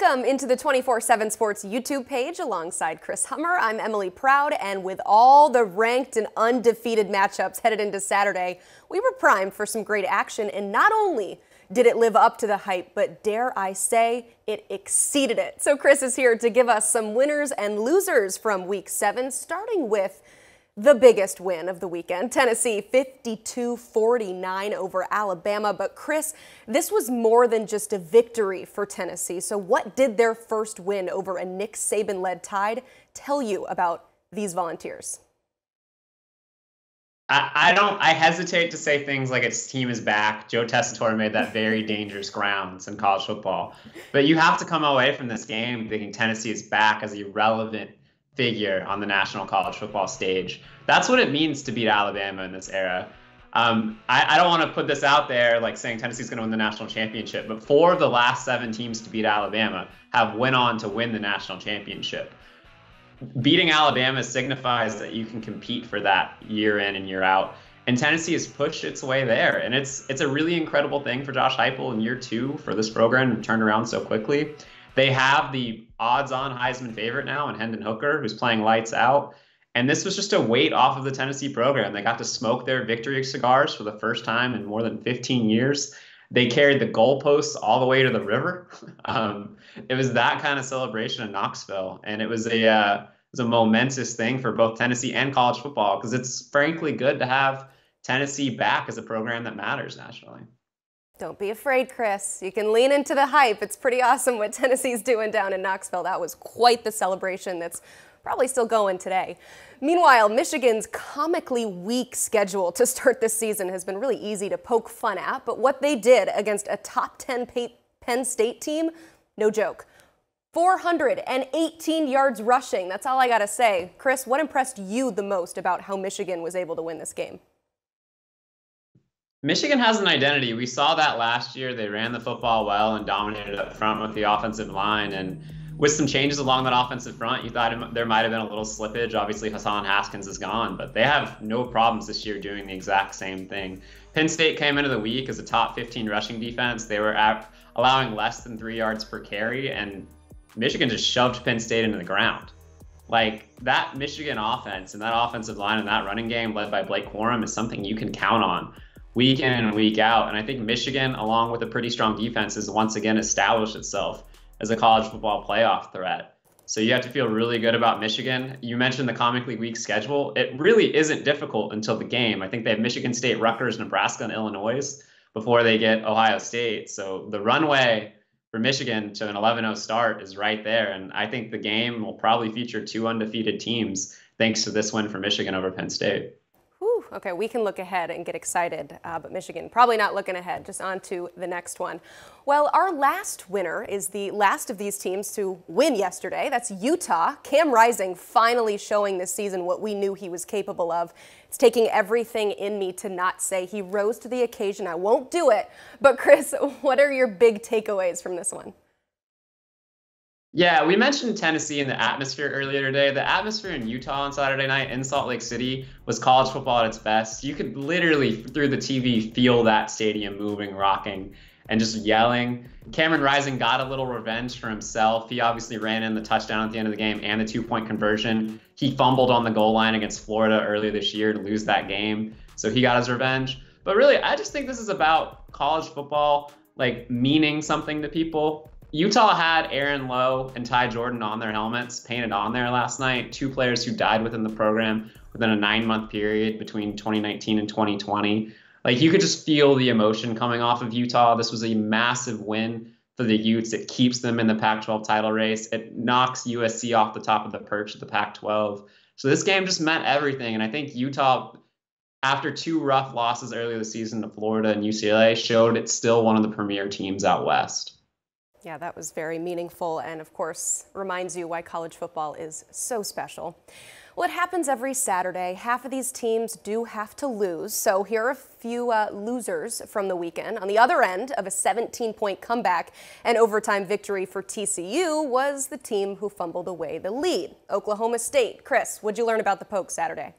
Welcome into the 24 7 Sports YouTube page alongside Chris Hummer. I'm Emily Proud, and with all the ranked and undefeated matchups headed into Saturday, we were primed for some great action. And not only did it live up to the hype, but dare I say, it exceeded it. So, Chris is here to give us some winners and losers from week seven, starting with the biggest win of the weekend. Tennessee 52 49 over Alabama. But, Chris, this was more than just a victory for Tennessee. So, what did their first win over a Nick Saban led Tide tell you about these volunteers? I, I don't. I hesitate to say things like its team is back. Joe Tessitore made that very dangerous grounds in college football, but you have to come away from this game thinking Tennessee is back as a relevant figure on the national college football stage. That's what it means to beat Alabama in this era. Um, I, I, don't want to put this out there like saying Tennessee's going to win the national championship, but four of the last seven teams to beat Alabama have went on to win the national championship. Beating Alabama signifies that you can compete for that year in and year out. And Tennessee has pushed its way there, and it's it's a really incredible thing for Josh Heupel in year two for this program to turn around so quickly. They have the odds-on Heisman favorite now in Hendon Hooker, who's playing lights out. And this was just a weight off of the Tennessee program. They got to smoke their victory cigars for the first time in more than 15 years. They carried the goalposts all the way to the river. Um, it was that kind of celebration in Knoxville, and it was a uh, it was a momentous thing for both Tennessee and college football because it's frankly good to have Tennessee back as a program that matters nationally. Don't be afraid, Chris. You can lean into the hype. It's pretty awesome what Tennessee's doing down in Knoxville. That was quite the celebration that's probably still going today. Meanwhile, Michigan's comically weak schedule to start this season has been really easy to poke fun at, but what they did against a top 10 Penn State team, no joke. 418 yards rushing. That's all I got to say. Chris, what impressed you the most about how Michigan was able to win this game? Michigan has an identity. We saw that last year. They ran the football well and dominated up front with the offensive line. And with some changes along that offensive front, you thought there might have been a little slippage. Obviously, Hassan Haskins is gone, but they have no problems this year doing the exact same thing. Penn State came into the week as a top 15 rushing defense. They were at, allowing less than three yards per carry, and Michigan just shoved Penn State into the ground. Like that Michigan offense and that offensive line and that running game led by Blake Corum is something you can count on week in and week out. And I think Michigan, along with a pretty strong defense, has once again established itself as a college football playoff threat. So you have to feel really good about Michigan. You mentioned the comically weak schedule. It really isn't difficult until the game. I think they have Michigan State, Rutgers, Nebraska, and Illinois before they get Ohio State. So the runway for Michigan to an 11-0 start is right there. And I think the game will probably feature two undefeated teams thanks to this win for Michigan over Penn State. Okay, we can look ahead and get excited, uh, but Michigan probably not looking ahead, just on to the next one. Well, our last winner is the last of these teams to win yesterday. That's Utah. Cam Rising finally showing this season what we knew he was capable of. It's taking everything in me to not say he rose to the occasion. I won't do it. But Chris, what are your big takeaways from this one? Yeah, we mentioned Tennessee and the atmosphere earlier today. The atmosphere in Utah on Saturday night in Salt Lake City was college football at its best. You could literally, through the TV, feel that stadium moving, rocking, and just yelling. Cameron Rising got a little revenge for himself. He obviously ran in the touchdown at the end of the game and the two point conversion. He fumbled on the goal line against Florida earlier this year to lose that game. So he got his revenge. But really, I just think this is about college football like meaning something to people Utah had Aaron Lowe and Ty Jordan on their helmets painted on there last night. Two players who died within the program within a nine month period between 2019 and 2020. Like you could just feel the emotion coming off of Utah. This was a massive win for the Utes. It keeps them in the Pac 12 title race. It knocks USC off the top of the perch of the Pac 12. So this game just meant everything. And I think Utah, after two rough losses earlier this season to Florida and UCLA, showed it's still one of the premier teams out west. Yeah, that was very meaningful and, of course, reminds you why college football is so special. Well, it happens every Saturday. Half of these teams do have to lose. So here are a few uh, losers from the weekend. On the other end of a 17 point comeback and overtime victory for TCU was the team who fumbled away the lead, Oklahoma State. Chris, what'd you learn about the Pokes Saturday?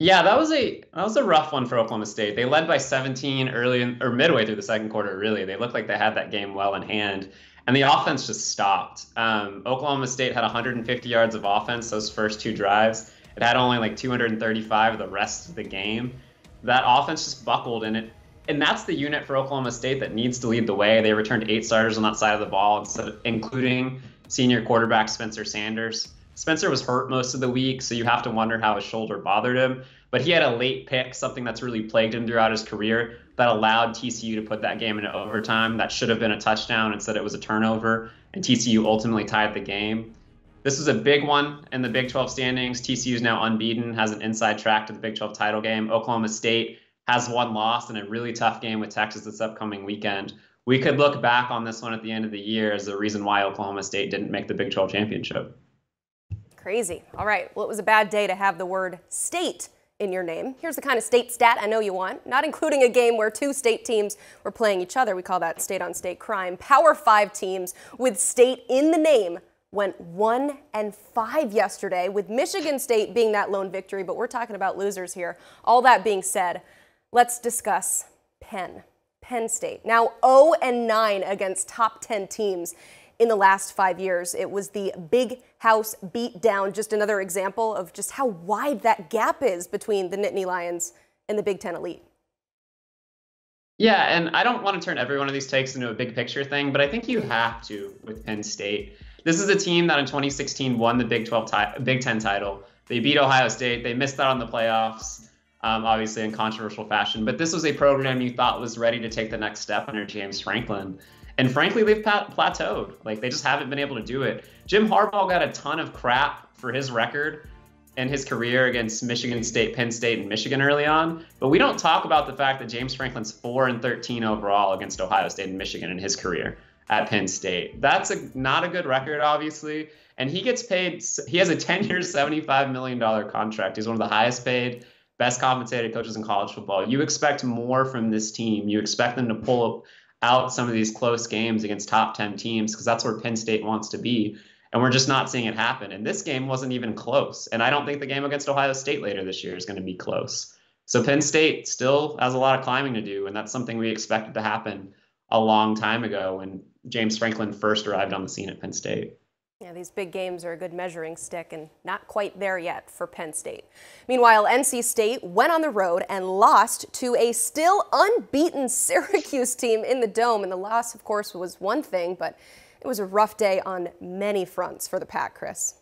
Yeah, that was a that was a rough one for Oklahoma State. They led by 17 early in, or midway through the second quarter. Really, they looked like they had that game well in hand, and the offense just stopped. Um, Oklahoma State had 150 yards of offense those first two drives. It had only like 235 the rest of the game. That offense just buckled, and it and that's the unit for Oklahoma State that needs to lead the way. They returned eight starters on that side of the ball, including senior quarterback Spencer Sanders. Spencer was hurt most of the week, so you have to wonder how his shoulder bothered him. But he had a late pick, something that's really plagued him throughout his career, that allowed TCU to put that game into overtime. That should have been a touchdown. Instead, it was a turnover, and TCU ultimately tied the game. This is a big one in the Big 12 standings. TCU is now unbeaten, has an inside track to the Big 12 title game. Oklahoma State has one loss in a really tough game with Texas this upcoming weekend. We could look back on this one at the end of the year as the reason why Oklahoma State didn't make the Big 12 championship. Crazy. All right. Well, it was a bad day to have the word state in your name. Here's the kind of state stat I know you want, not including a game where two state teams were playing each other. We call that state on state crime. Power five teams with state in the name went one and five yesterday, with Michigan State being that lone victory, but we're talking about losers here. All that being said, let's discuss Penn. Penn State. Now 0 and 9 against top 10 teams in the last five years. It was the big house beat down, just another example of just how wide that gap is between the Nittany Lions and the Big Ten elite. Yeah, and I don't want to turn every one of these takes into a big picture thing, but I think you have to with Penn State. This is a team that in 2016 won the Big 12 ti- Big 10 title. They beat Ohio State. They missed out on the playoffs, um, obviously in controversial fashion. But this was a program you thought was ready to take the next step under James Franklin. And frankly, they've plateaued. Like they just haven't been able to do it. Jim Harbaugh got a ton of crap for his record and his career against Michigan State, Penn State, and Michigan early on. But we don't talk about the fact that James Franklin's four and 13 overall against Ohio State and Michigan in his career at Penn State. That's a not a good record, obviously. And he gets paid. He has a 10-year, 75 million dollar contract. He's one of the highest paid, best compensated coaches in college football. You expect more from this team. You expect them to pull out some of these close games against top 10 teams because that's where Penn State wants to be. And we're just not seeing it happen. And this game wasn't even close. And I don't think the game against Ohio State later this year is going to be close. So Penn State still has a lot of climbing to do. And that's something we expected to happen a long time ago when James Franklin first arrived on the scene at Penn State. Yeah, these big games are a good measuring stick and not quite there yet for Penn State. Meanwhile, NC State went on the road and lost to a still unbeaten Syracuse team in the Dome. And the loss, of course, was one thing, but it was a rough day on many fronts for the Pack, Chris.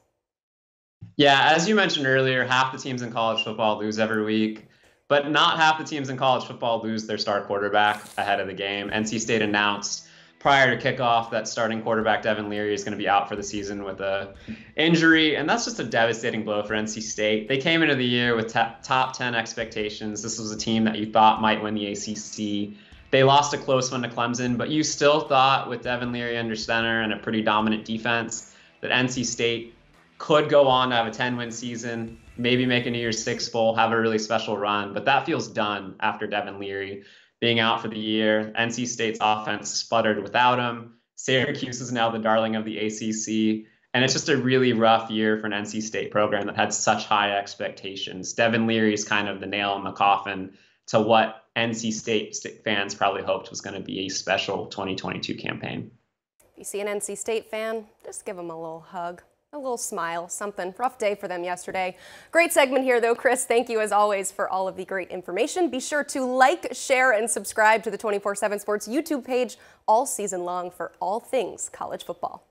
Yeah, as you mentioned earlier, half the teams in college football lose every week, but not half the teams in college football lose their star quarterback ahead of the game. NC State announced prior to kickoff that starting quarterback Devin Leary is going to be out for the season with a injury, and that's just a devastating blow for NC State. They came into the year with top 10 expectations. This was a team that you thought might win the ACC. They lost a close one to Clemson, but you still thought with Devin Leary under center and a pretty dominant defense that NC State could go on to have a 10 win season, maybe make a New Year's Six bowl, have a really special run, but that feels done after Devin Leary being out for the year. NC State's offense sputtered without him. Syracuse is now the darling of the ACC. And it's just a really rough year for an NC State program that had such high expectations. Devin Leary is kind of the nail in the coffin to what NC State fans probably hoped was going to be a special 2022 campaign. If you see an NC State fan, just give them a little hug a little smile, something. Rough day for them yesterday. Great segment here, though, Chris. Thank you, as always, for all of the great information. Be sure to like, share, and subscribe to the 24 7 Sports YouTube page all season long for all things college football.